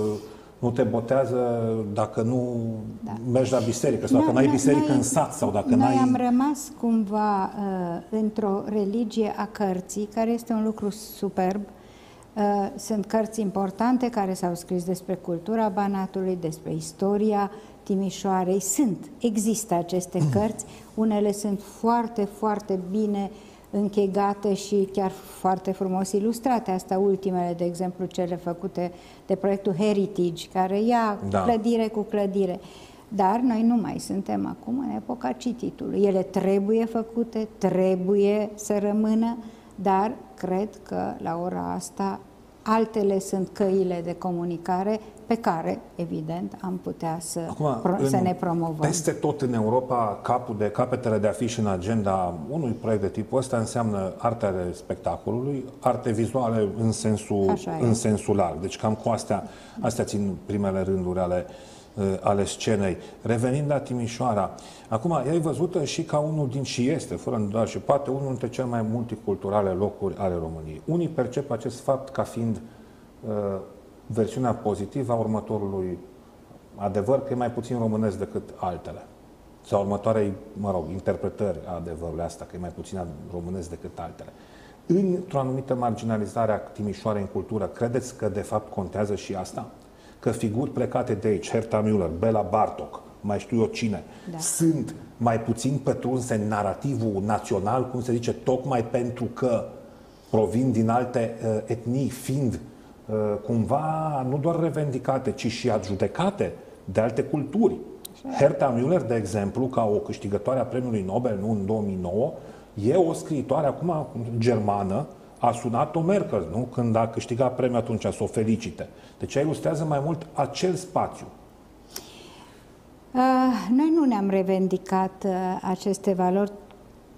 nu te botează dacă nu da. mergi la biserică sau dacă nu ai biserică noi, în sat sau dacă noi n-ai... am rămas cumva uh, într-o religie a cărții, care este un lucru superb. Uh, sunt cărți importante care s-au scris despre cultura Banatului, despre istoria Timișoarei. Sunt, există aceste cărți. Unele sunt foarte, foarte bine uh, închegate și chiar foarte frumos ilustrate. Asta ultimele, de exemplu, cele făcute de proiectul Heritage, care ia da. clădire cu clădire. Dar noi nu mai suntem acum în epoca cititului. Ele trebuie făcute, trebuie să rămână, dar cred că la ora asta altele sunt căile de comunicare pe care, evident, am putea să, Acum, pro- să ne promovăm. Peste tot în Europa, capul de capetele de afiș în agenda unui proiect de tipul ăsta înseamnă artele spectacolului, arte vizuale în sensul, în sensul larg. Deci cam cu astea, astea țin primele rânduri ale uh, ale scenei. Revenind la Timișoara, acum ea e văzută și ca unul din, și este, fără îndoială, și poate unul dintre cele mai multiculturale locuri ale României. Unii percep acest fapt ca fiind uh, versiunea pozitivă a următorului adevăr, că e mai puțin românesc decât altele. Sau următoarei, mă rog, interpretări a adevărului asta, că e mai puțin românesc decât altele. Într-o anumită marginalizare a Timișoarei în cultură, credeți că de fapt contează și asta? Că figuri plecate de aici, Herta Müller, Bela Bartok, mai știu eu cine, da. sunt mai puțin pătrunse în narativul național, cum se zice, tocmai pentru că provin din alte uh, etnii, fiind Uh, cumva nu doar revendicate, ci și adjudecate de alte culturi. Herta Müller, de exemplu, ca o câștigătoare a premiului Nobel nu în 2009, e o scriitoare acum germană, a sunat-o Merkel, nu? Când a câștigat premiul atunci, să o felicite. Deci ea ilustrează mai mult acel spațiu. Uh, noi nu ne-am revendicat uh, aceste valori,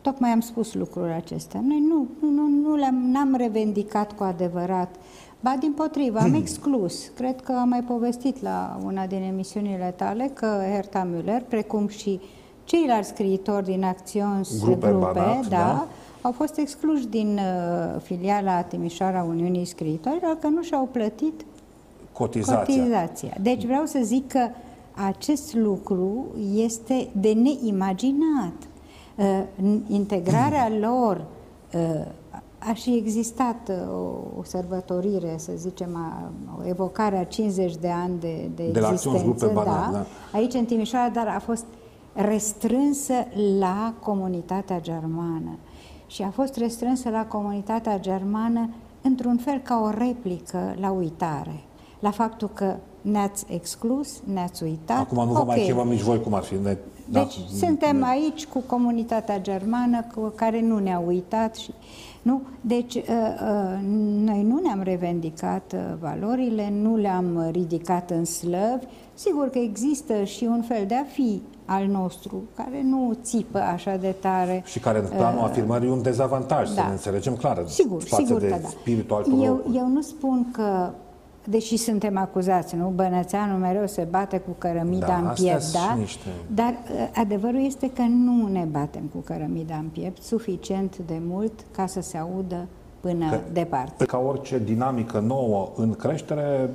tocmai am spus lucrul acestea. Noi nu, nu, nu le-am, n-am revendicat cu adevărat Ba, din potrivă, am exclus. Cred că am mai povestit la una din emisiunile tale că Herta Müller, precum și ceilalți scriitori din Acțions Grupe, grupe Banat, da, da, au fost excluși din uh, filiala Timișoara Uniunii Scriitorilor că nu și-au plătit cotizația. cotizația. Deci vreau să zic că acest lucru este de neimaginat. Uh, integrarea lor uh, a și existat uh, o, o sărbătorire, să zicem, a, o evocare a 50 de ani de, de, de existență, da, Banal, da, aici în Timișoara, dar a fost restrânsă la comunitatea germană. Și a fost restrânsă la comunitatea germană într-un fel ca o replică la uitare, la faptul că ne-ați exclus, ne-ați uitat. Acum nu vă okay. mai chemăm nici voi cum ar fi. Ne, da, deci da, suntem ne... aici cu comunitatea germană cu care nu ne-a uitat și nu? Deci, uh, uh, noi nu ne-am revendicat uh, valorile, nu le-am ridicat în slăvi. Sigur că există și un fel de a fi al nostru, care nu țipă așa de tare. Și care, în planul uh, afirmării, e un dezavantaj, da. să ne înțelegem clar, sigur, față sigur de că da. spiritul altor eu, eu nu spun că deși suntem acuzați, nu? Bănățeanul mereu se bate cu cărămida da, în piept, da? Niște... Dar uh, adevărul este că nu ne batem cu cărămida în piept suficient de mult ca să se audă până că, departe. Ca orice dinamică nouă în creștere,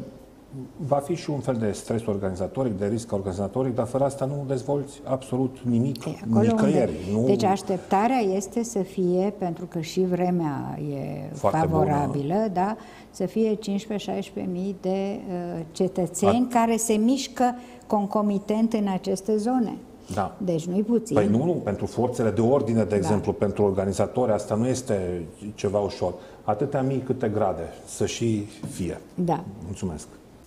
Va fi și un fel de stres organizatoric, de risc organizatoric, dar fără asta nu dezvolți absolut nimic, Acolo nicăieri. Unde, nu... Deci așteptarea este să fie, pentru că și vremea e Foarte favorabilă, bună. da, să fie 15-16 mii de uh, cetățeni At- care se mișcă concomitent în aceste zone. Da. Deci nu-i puțin. Păi nu, nu, pentru forțele de ordine, de Da. exemplu, pentru organizatori, asta nu este ceva ușor. Atâtea mii câte grade să și fie. Da. Mulțumesc.